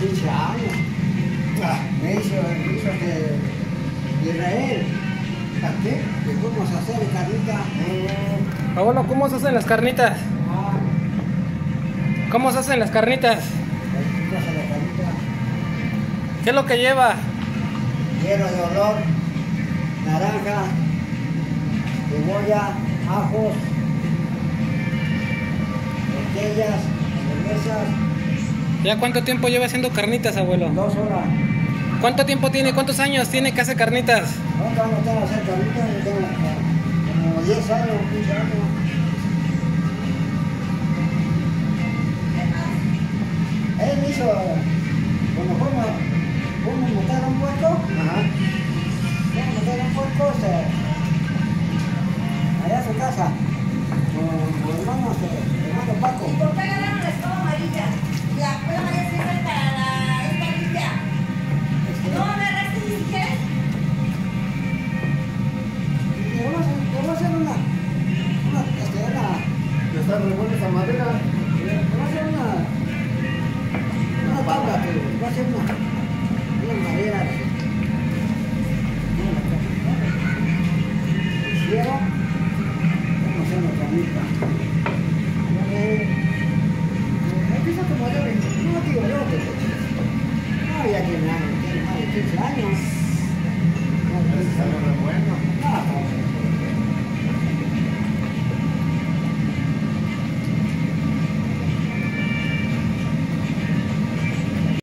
15 años. Ah, Me hizo, me hizo este Israel. ¿Para qué? Que fuimos a hacer carnita. Abuelo, ¿cómo se hacen las carnitas? Ah, ¿Cómo se hacen las carnitas? ahí se hace la carnita. ¿Qué es lo que lleva? Hielo de olor, naranja, cebolla, ajos, tortillas, cervezas, ¿Ya cuánto tiempo lleva haciendo carnitas, abuelo? dos horas. ¿Cuánto tiempo tiene? ¿Cuántos años tiene que hacer carnitas? ¿Cuánto vamos a estar a hacer carnitas? Yo tengo como- como 10 años, 15 años. Él me hizo, cuando fuimos, fuimos a montar un puerto, Ajá. fuimos a montar un puerto, este, allá a su casa, para esa madera. Va a ser una, una tabla, pero va a ser una, una madera. Vamos a hacer una camita. Empieza a tomar, no digo yo. No había que nada.